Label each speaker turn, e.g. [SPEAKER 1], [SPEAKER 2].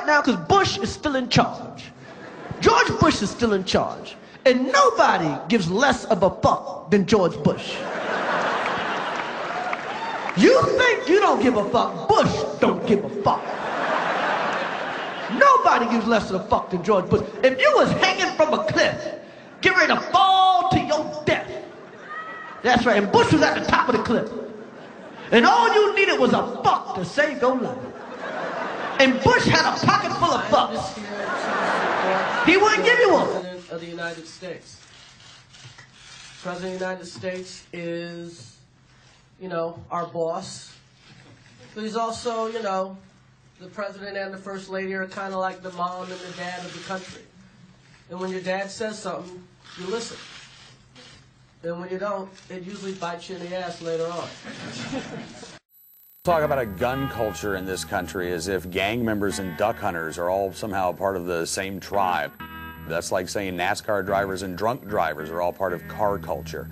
[SPEAKER 1] right now because Bush is still in charge. George Bush is still in charge. And nobody gives less of a fuck than George Bush. You think you don't give a fuck. Bush don't give a fuck. Nobody gives less of a fuck than George Bush. If you was hanging from a cliff, get ready to fall to your death. That's right. And Bush was at the top of the cliff. And all you needed was a fuck to save your life. And Bush had a pocket full of bucks. He wouldn't give you one.
[SPEAKER 2] President of the United States. President of the United States is, you know, our boss. But he's also, you know, the president and the first lady are kind of like the mom and the dad of the country. And when your dad says something, you listen. And when you don't, it usually bites you in the ass later on.
[SPEAKER 3] Talk about a gun culture in this country as if gang members and duck hunters are all somehow part of the same tribe. That's like saying NASCAR drivers and drunk drivers are all part of car culture.